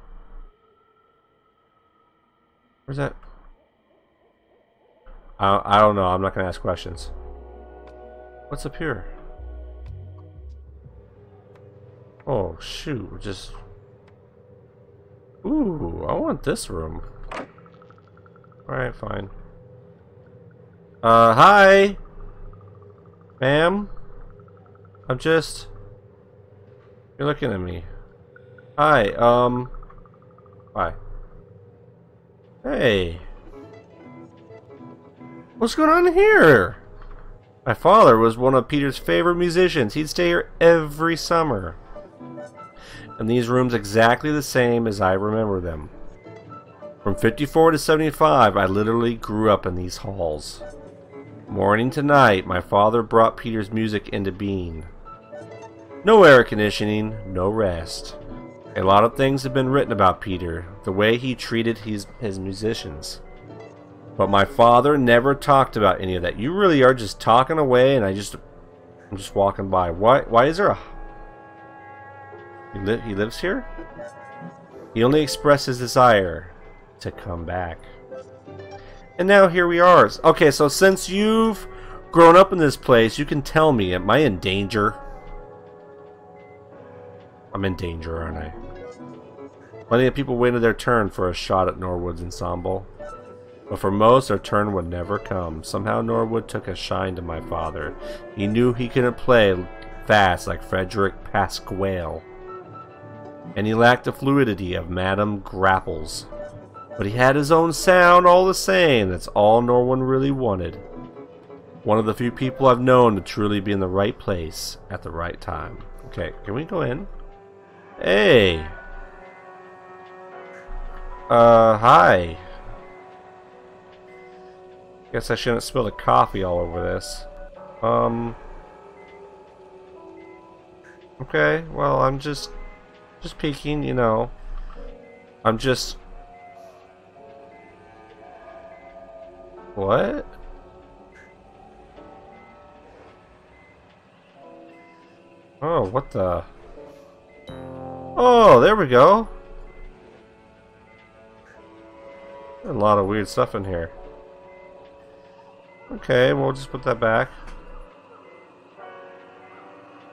Where's that? I, I don't know. I'm not going to ask questions. What's up here? Oh, shoot. We're Just... Ooh, I want this room. Alright, fine. Uh, hi! Ma'am? I'm just... You're looking at me. Hi, um... Hi. Hey. What's going on here? My father was one of Peter's favorite musicians. He'd stay here every summer. And these rooms exactly the same as I remember them. From 54 to 75, I literally grew up in these halls. Morning to night, my father brought Peter's music into being. No air conditioning, no rest. A lot of things have been written about Peter, the way he treated his, his musicians. But my father never talked about any of that. You really are just talking away and I just I'm just walking by. Why why is there a He, li he lives here? He only expressed his desire to come back. And now here we are. Okay, so since you've grown up in this place, you can tell me, am I in danger? I'm in danger, aren't I? Plenty of people waited their turn for a shot at Norwood's ensemble. But for most, their turn would never come. Somehow Norwood took a shine to my father. He knew he couldn't play fast like Frederick Pasquale. And he lacked the fluidity of Madame Grapples. But he had his own sound all the same. That's all Norwood really wanted. One of the few people I've known to truly be in the right place at the right time. Okay, can we go in? Hey! Uh, hi. Guess I shouldn't spill the coffee all over this. Um. Okay, well, I'm just, just peeking, you know. I'm just... What? Oh, what the... Oh, there we go. A lot of weird stuff in here. Okay, we'll just put that back.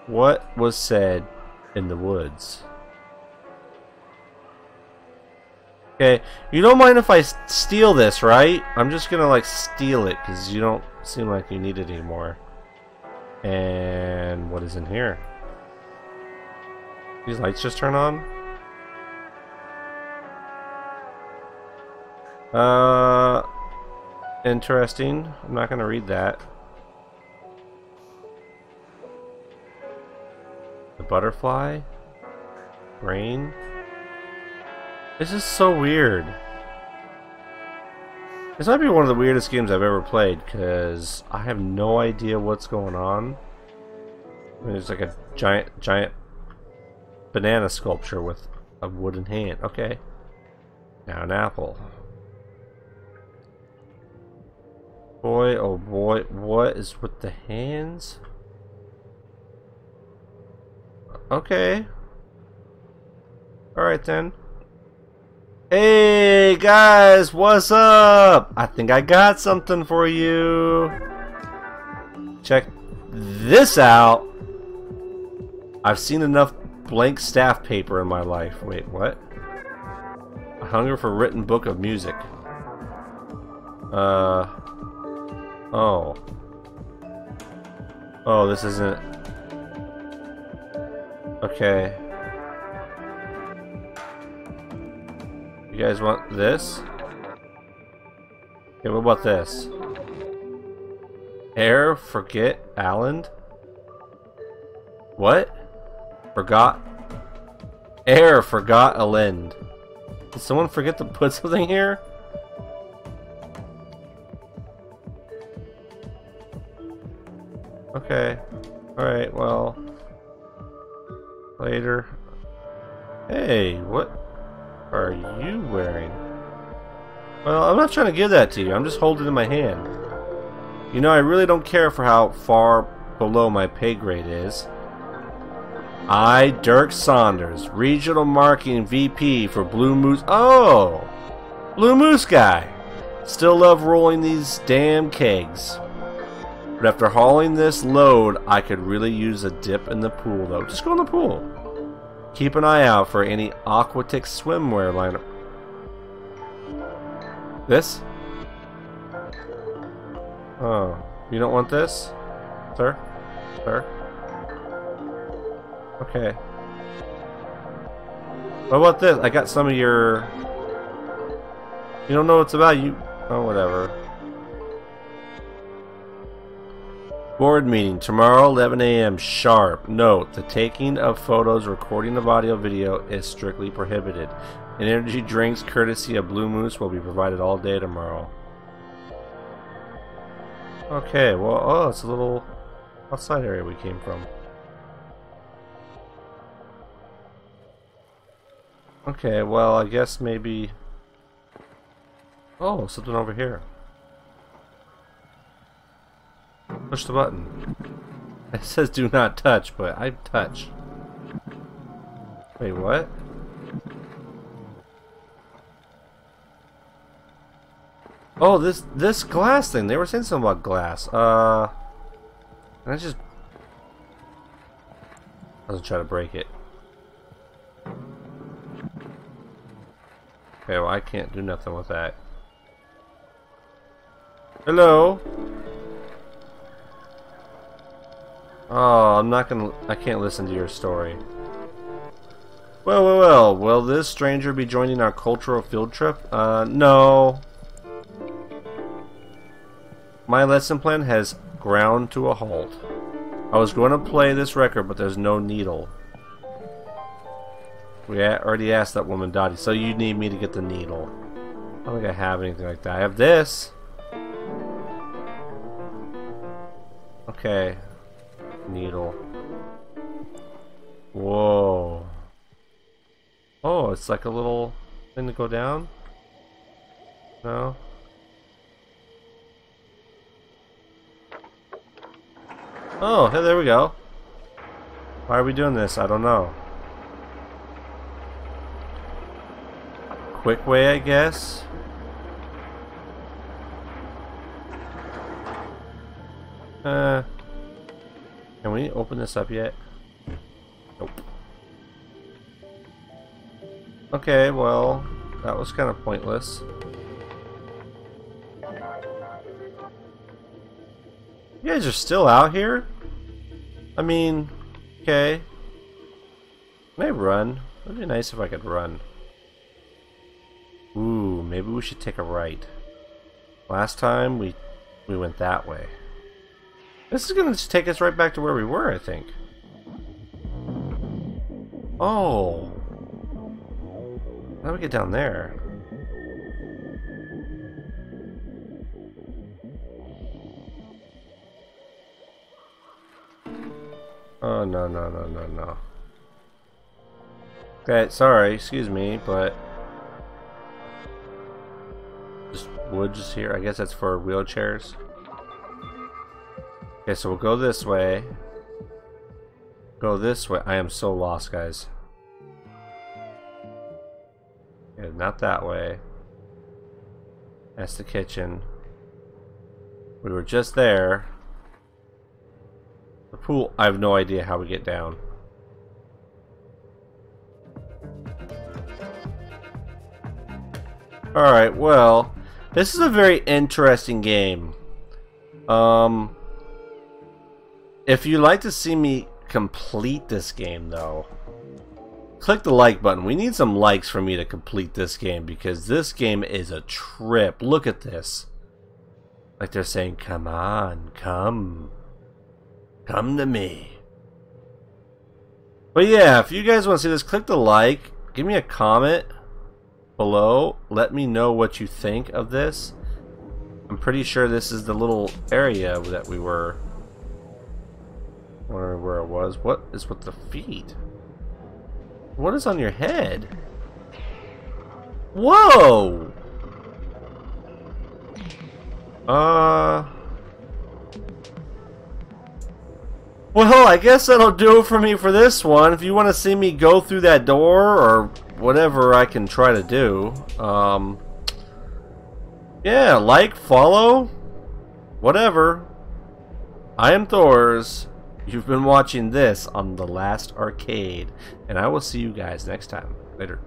What was said in the woods? Okay, you don't mind if I steal this, right? I'm just gonna like steal it because you don't seem like you need it anymore. And what is in here? These lights just turn on? Uh, interesting. I'm not going to read that. The butterfly? Brain? This is so weird. This might be one of the weirdest games I've ever played because I have no idea what's going on. I mean, there's like a giant, giant banana sculpture with a wooden hand. Okay. Now an apple. Boy, oh boy, what is with the hands? Okay. Alright then. Hey guys, what's up? I think I got something for you. Check this out. I've seen enough blank staff paper in my life. Wait, what? A hunger for written book of music. Uh. Oh. Oh, this isn't... Okay. You guys want this? Okay, what about this? Air, forget, Alan? What? Forgot. Air forgot a lend. Did someone forget to put [LAUGHS] something here? Okay. Alright, well... Later. Hey, what are you wearing? Well, I'm not trying to give that to you. I'm just holding it in my hand. You know, I really don't care for how far below my pay grade is. I, Dirk Saunders, Regional Marketing VP for Blue Moose. Oh! Blue Moose guy! Still love rolling these damn kegs. But after hauling this load, I could really use a dip in the pool, though. Just go in the pool. Keep an eye out for any Aquatic swimwear line. This? Oh, you don't want this? Sir? Sir? Okay. What about this? I got some of your... You don't know what it's about, you... Oh, whatever. Board meeting tomorrow 11 a.m. sharp. Note, the taking of photos, recording of audio video is strictly prohibited. Energy drinks courtesy of Blue Moose will be provided all day tomorrow. Okay, well, oh, it's a little outside area we came from. Okay, well, I guess maybe... Oh, something over here. Push the button. [LAUGHS] It says do not touch, but I touch. Wait, what? Oh, this this glass thing. They were saying something about glass. Uh, I just I was try to break it. Okay, well I can't do nothing with that. Hello. Oh, I'm not gonna. I can't listen to your story. Well, well, well. Will this stranger be joining our cultural field trip? Uh, no. My lesson plan has ground to a halt. I was going to play this record, but there's no needle. We already asked that woman, Dottie, so you need me to get the needle. I don't think I have anything like that. I have this. Okay, needle. Whoa. Oh, it's like a little thing to go down? No? Oh, hey, there we go. Why are we doing this? I don't know. Quick way, I guess? Uh... Can we open this up yet? Nope. Okay, well, that was kind of pointless. You guys are still out here? I mean, okay. Can I run? It'd be nice if I could run. Ooh, maybe we should take a right. Last time we we went that way. This is going to take us right back to where we were, I think. Oh. How do we get down there? Oh, no, no, no, no, no. Okay, sorry, excuse me, but... Just wood just here. I guess that's for wheelchairs. Okay, so we'll go this way. Go this way. I am so lost, guys. Not that way. That's the kitchen. We were just there. The pool, I have no idea how we get down. Alright, well, this is a very interesting game. Um, if you'd like to see me complete this game, though, click the like button. We need some likes for me to complete this game because this game is a trip. Look at this. Like they're saying, come on, come. Come to me. But yeah, if you guys want to see this, click the like. Give me a comment below. Let me know what you think of this. I'm pretty sure this is the little area that we were Wondering where it was. What is with the feet? What is on your head? Whoa! Uh... Well, I guess that'll do it for me for this one. If you want to see me go through that door or whatever I can try to do, um, yeah, like, follow, whatever. I am Thorz. You've been watching this on The Last Arcade, and I will see you guys next time. Later.